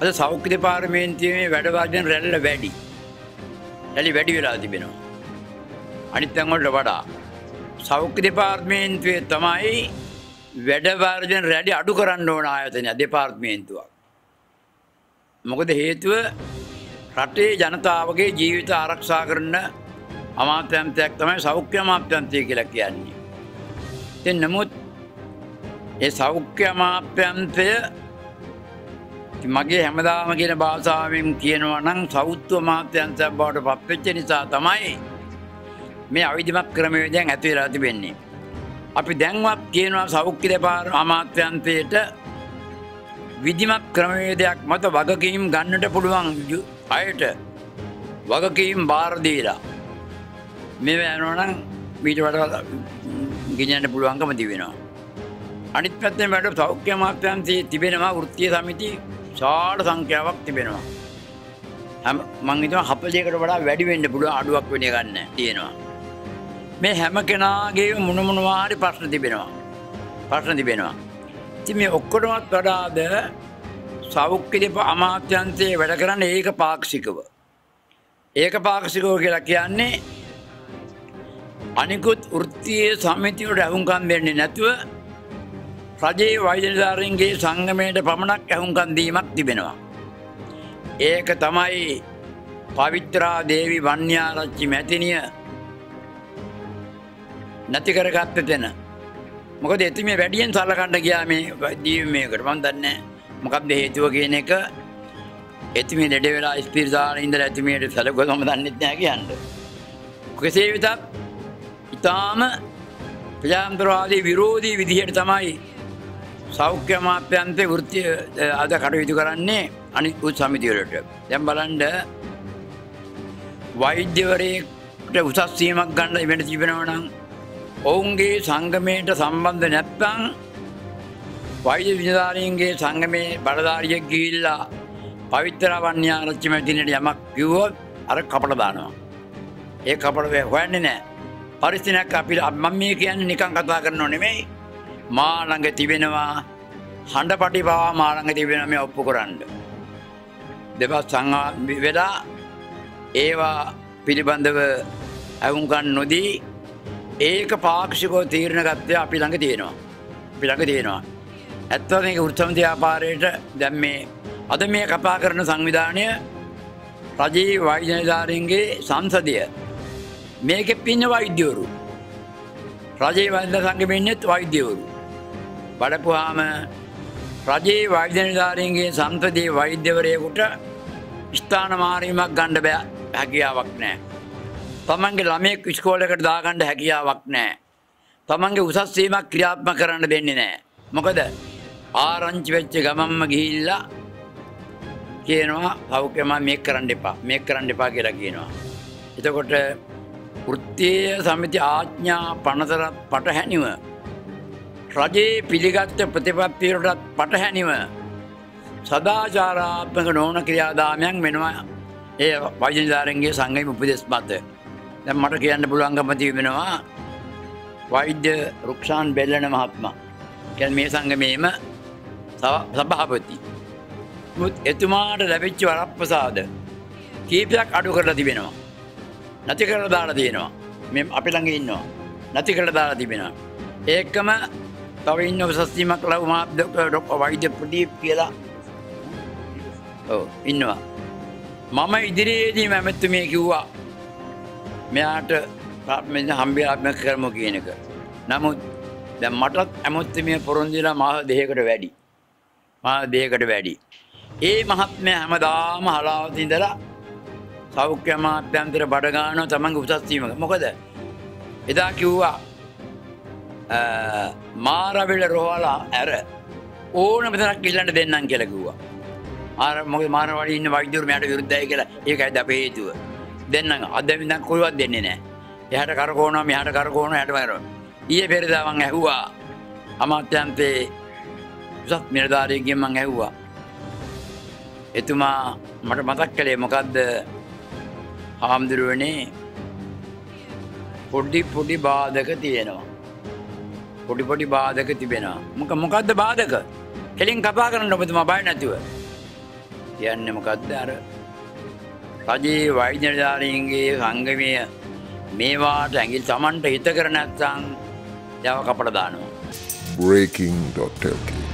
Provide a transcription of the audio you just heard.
අද සෞඛ්‍ය දෙපාර්තමේන්තුවේ වැඩ වාදන රැල්ල වැඩි. රැලි වැඩි වෙලා තිබෙනවා. අනිත් තැන් වලට වඩා සෞඛ්‍ය දෙපාර්තමේන්තුවේ තමයි වැඩ වාර්ජන රැඩි අඩු කරන්න ඕන ආයතනය දෙපාර්තමේන්තුවක්. මොකද හේතුව රටේ ජනතාවගේ ජීවිත ආරක්ෂා කරන අමාත්‍යන්තයක් තමයි සෞඛ්‍ය අමාත්‍යන්තය කියලා කියන්නේ. එ නමුත් ඒ සෞඛ්‍ය අමාත්‍යන්තය මගේ හැමදාම කියන භාෂාවෙන් කියනවා නම් සෞත්ව මාත්‍යන්තයක් බවට පත්වෙච්ච නිසා තමයි මේ අවිධමක් ක්‍රමවේදයන් ඇතිවෙලා තිබෙන්නේ. අපි දැන්වත් කියනවා සෞඛ්‍ය දෙපාර අමාත්‍යන්තයට විධිමත් ක්‍රමවේදයක් මත වගකීම් ගන්නට පුළුවන් අයට වගකීම් බාරදීලා මෙ ඇනවනම් මීට වට ගිනට පුළුවන්කම තිබෙනවා. අනිත් පැත්තෙන් වැඩ සෞඛ්‍ය මාත්‍යන්තයේ තිබෙනවා වෘත්තිය සමිති සාට සංඛ්‍යාවක් තිබෙනවා. හැම මංහිතම හපදයකට වඩා වැඩිවෙන්න පුළුව අඩුවක් වෙන ගන්න තියෙනවා. මේ හැම කෙනාගේ මුණමුණවාරි ප්‍රශ්න තිබෙනවා. ප්‍රශ්න තිබෙනවා. ති මේ ඔක්කොටමත් වඩාද සෞඛ්‍යදප අමාත්‍යන්තයේ වැඩ කරන්න ඒක පාක්ෂිකව. ඒක පාක්ෂිකව කියලා කියන්නේ අනිකුත් වෘත්තියේ සමිතිවට ඇහුන්කම් දෙන්නේ නැතුව රජයේ වෛදනිධාරන්ගේ සංගමයට පමණක් ඇහුන්කන් දීමක් තිබෙනවා. ඒක තමයි පවිත්‍රා දේවි වන්‍යාරච්චි මැතිනිය නැති කරගත්ත දෙන. මොකද එති මේ වැඩියෙන් සලකණ්ඩ ගයා මේ දීමයකට මන් දන්න මොකක්ද හේතුව කියන එක එතිමි ලෙඩ වෙලා ස්පිරිසාර ඉඳ ඇතිමයට සැලකොතම දන්නෙත් නෑ කියන්න. කෙසේ විතත් ඉතාම ප්‍රජාන්තරවාදී විරෝධී විදිහයට තමයි සෞඛ්‍ය මාත්‍යන්තය වෘතිය අද කටයුතු කරන්නේ අනි උත් සමිතිවලට දැම් බලන්ඩ වෛද්‍යවරයට උසස්සීමක් ගන්න ඉවට තිබෙනවනම් ඔවුන්ගේ සංගමයට සම්බන්ධ නැත්තං වෛද්‍ය විධධාරීන්ගේ සංගමේ බඩධාරියක් ගිල්ලා පවිත්තරවන්‍යාරච්චි මැතිනට යමක් කිව්වොත් අර කපට දානවා. ඒ කපට හොයන්නේ නෑ පරිස්තිනයක් අපි අම්ම මේ කියන්න නිකං කතා කරන නෙමෙයි. මාළඟ තිබෙනවා හඬ පටි පවා මාළඟ තිබෙන මේ ඔප්පු කරන්න. දෙපස් සංවා වෙලා ඒවා පිළිබඳව ඇවුන්කන් නොදී ඒක පාක්ෂිකෝ තීරණ ගත්තය අපි ළඟ තියෙනවා. පිළඟ තියෙනවා. ඇත්තව එක උත්සමතියාපාරයට දැම්මේ අද මේ කපා කරන සංවිධානය රජයේ වෛජනධාරන්ගේ සංසදය මේක පින්න වෛද්‍යවරු රජයේ වෛද්‍ය සංගමෙන්නෙත් වෛද්‍යවරු බඩපුහාම රජයේ වෛද්‍යනිධාරීන්ගේ සම්තදයේ වෛද්‍යවරයකුට ස්ථාන මාරීමක් ගණ්ඩ බෑ හැකියාවක් නෑ. තමන්ගේ ළමෙක් විස්කෝලකට දාගණ්ඩ හැකියාවක් නෑ. තමන්ගේ උසස්සීමක් ක්‍රියාත්ම කරන්න දෙන්නේ නෑ. මොකද ආරංචි වෙච්ච ගමම්ම ගිහිල්ලා කියනවා සෞඛ්‍යම මේ කරන්න එපා මේ කරන්න එපා කියලා කියනවා. එතකොට වෘත්තිය සමිති ආඥා පනතරත් පටහැනිව රජයේ පිළිගත්ත ප්‍රතිපත්තියටත් පටහැනිව සදාචාරාත්මක නෝන ක්‍රියාදාමයක් මෙනවා ඒ වෛජනිධාරන්ගේ සංගම උපදෙස් මත දැ මට කියන්න පුළුවන්ගමති වෙනවා වෛද්‍ය රුක්ෂාන් බෙල්ලන මහත්මා කැල් මේ සංගමේම සභාපති. මුත් එතුමාට ලැබිච්චි වරප්පසාද කීපයක් අඩු කරලා තිබෙනවා. නැති කර දාලා තියෙනවා. මෙ අපි ළඟ ඉන්නවා. නැති කළ දාලා තිබෙනවා. ඒකම තව ඉන්න සස්තිීමක් ලව මාදක ඩොක් වෛද්‍ය ප්‍රදීප් කියලා ඉන්නවා මම ඉදිරියේදී මැමැත්තු මේ කිව්වා මෙයාට මෙ හම්බියාත්ම කරම කියනක නමුත් දැ මටත් ඇමුත්තමය පොරොන්දිලා මහ දෙහකට වැඩි මා දේකට වැඩි ඒ මහත්මය හැමදාම හලාවතින්දලා සෞඛ්‍ය මාත්‍යන්තර බඩගානෝ තමන්ග උසස්වීමක මොකද එදා කිව්වා මාරවිල රෝහලා ඇර ඕන මෙතනක් ඉල්ලට දෙන්නම් කියලකිව්වා ආර මොක මානවඩ ඉන්න වෛදුරමයට විරුද්ධය කියලා. ඒකයි ද පේතුව දෙන්න අද විඳ කොයිවත් දෙන්නේ නෑ එහට කරකෝන මෙහට කරකෝන හැටවර ඒ පෙරිදාවන් ඇහුවා. අමාත්‍යන්තේ උසත් නිර්ධාරයගෙන් මං ඇහුවා. එතුමා මට මතක් කළේ මොකක්ද හාමුදුරුවනේ පොඩ්ඩි පොඩි බාධක තියෙනවා. පොඩි පොඩි බාධක තිබෙනවා. මොක මොකක්ද බාධක කෙලින් කපා කරන්න ඔබතුම බය නැතිව. කියන්නේ මොකක්ද අර රජයේ වෛද්‍ය නිලධාරීන්ගේ සංගමය මේවාට ඇඟිලි Tamanට හිත කර නැත්නම් යව කපලා දානවා breaking.lk